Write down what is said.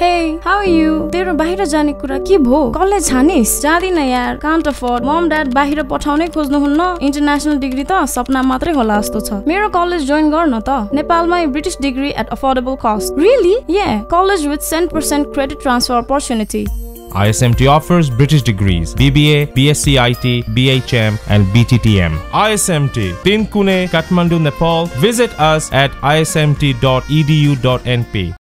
Hey how you तेरो बाहिर जाने कुरा के भयो कसले छानिस? जाँदिन यार कान्ट अफोर्ड मम ड्याड बाहिर पठाउनै खोज्नुहुन्न। इन्टरनेसनल डिग्री त सपना मात्रै होला जस्तो छ। मेरो कलेज जोइन गर्न त नेपालमै British degree at affordable cost really yeah college with cent percent credit transfer opportunity ISMT offers British degrees BBA, BSc IT, BHM, and BTTM. ISMT, Tinkune, Kathmandu, Nepal. Visit us at ismt.edu.np.